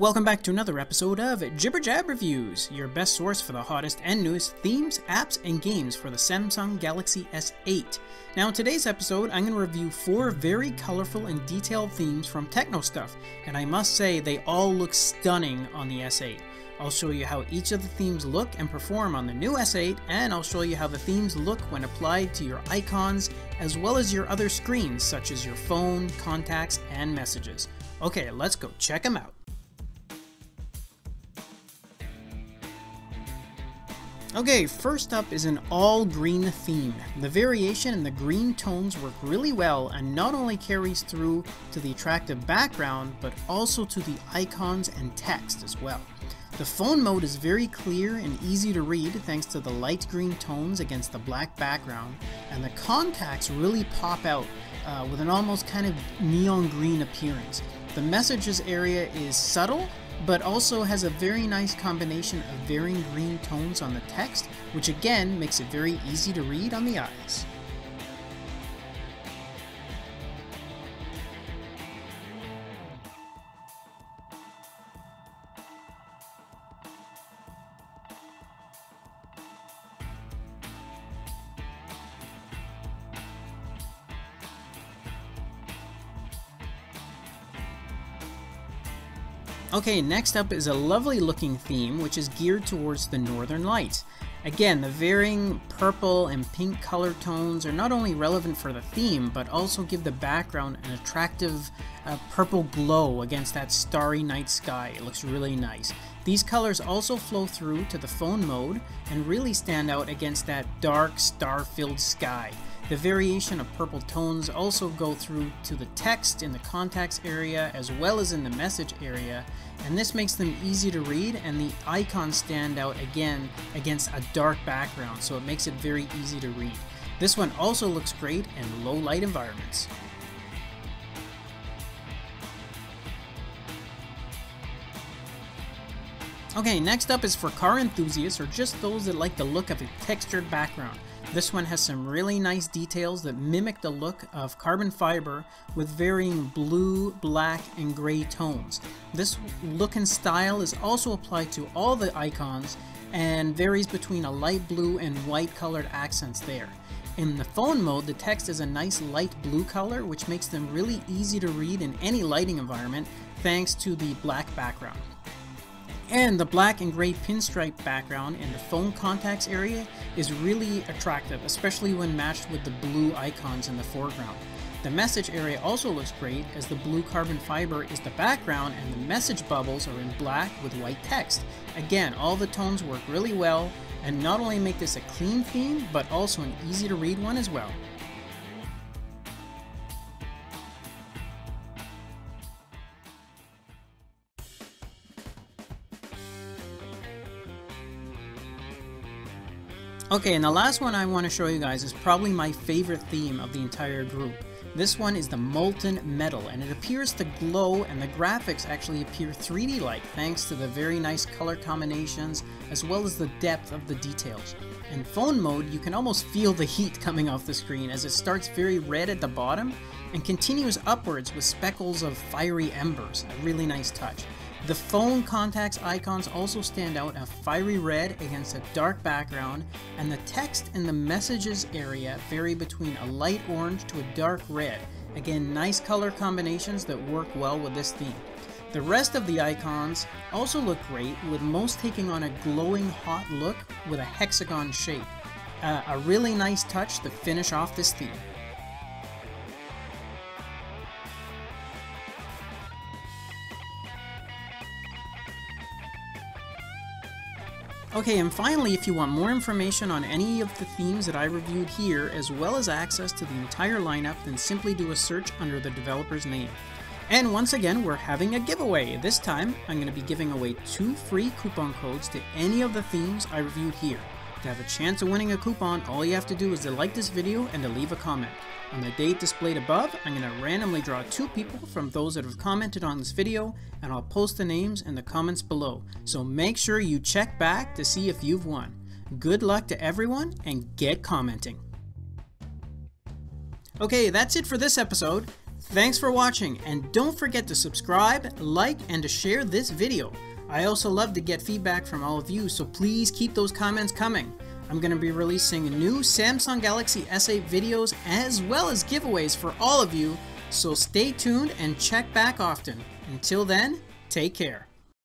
Welcome back to another episode of Jibber Jab Reviews, your best source for the hottest and newest themes, apps, and games for the Samsung Galaxy S8. Now, in today's episode, I'm going to review four very colorful and detailed themes from TechnoStuff, and I must say they all look stunning on the S8. I'll show you how each of the themes look and perform on the new S8, and I'll show you how the themes look when applied to your icons, as well as your other screens, such as your phone, contacts, and messages. Okay, let's go check them out. Okay, first up is an all green theme. The variation in the green tones work really well and not only carries through to the attractive background, but also to the icons and text as well. The phone mode is very clear and easy to read thanks to the light green tones against the black background, and the contacts really pop out uh, with an almost kind of neon green appearance. The messages area is subtle but also has a very nice combination of varying green tones on the text, which again makes it very easy to read on the eyes. Okay, next up is a lovely looking theme which is geared towards the northern lights. Again, the varying purple and pink color tones are not only relevant for the theme, but also give the background an attractive uh, purple glow against that starry night sky. It looks really nice. These colors also flow through to the phone mode and really stand out against that dark, star-filled sky. The variation of purple tones also go through to the text in the contacts area as well as in the message area, and this makes them easy to read and the icons stand out again against a dark background, so it makes it very easy to read. This one also looks great in low light environments. Okay, next up is for car enthusiasts or just those that like the look of a textured background. This one has some really nice details that mimic the look of carbon fiber with varying blue, black, and gray tones. This look and style is also applied to all the icons and varies between a light blue and white colored accents there. In the phone mode, the text is a nice light blue color, which makes them really easy to read in any lighting environment thanks to the black background. And the black and gray pinstripe background in the phone contacts area is really attractive, especially when matched with the blue icons in the foreground. The message area also looks great as the blue carbon fiber is the background and the message bubbles are in black with white text. Again, all the tones work really well and not only make this a clean theme, but also an easy to read one as well. Okay, and the last one I want to show you guys is probably my favorite theme of the entire group. This one is the molten metal, and it appears to glow, and the graphics actually appear 3D-like thanks to the very nice color combinations as well as the depth of the details. In phone mode, you can almost feel the heat coming off the screen as it starts very red at the bottom and continues upwards with speckles of fiery embers, a really nice touch. The phone contacts icons also stand out a fiery red against a dark background, and the text in the messages area vary between a light orange to a dark red. Again, nice color combinations that work well with this theme. The rest of the icons also look great, with most taking on a glowing hot look with a hexagon shape. Uh, a really nice touch to finish off this theme. Okay, and finally, if you want more information on any of the themes that I reviewed here, as well as access to the entire lineup, then simply do a search under the developer's name. And once again, we're having a giveaway. This time, I'm going to be giving away two free coupon codes to any of the themes I reviewed here. To have a chance of winning a coupon, all you have to do is to like this video and to leave a comment. On the date displayed above, I'm going to randomly draw two people from those that have commented on this video, and I'll post the names in the comments below. So make sure you check back to see if you've won. Good luck to everyone, and get commenting. Okay, that's it for this episode. Thanks for watching and don't forget to subscribe, like, and to share this video. I also love to get feedback from all of you, so please keep those comments coming. I'm going to be releasing new Samsung Galaxy S8 videos as well as giveaways for all of you, so stay tuned and check back often. Until then, take care.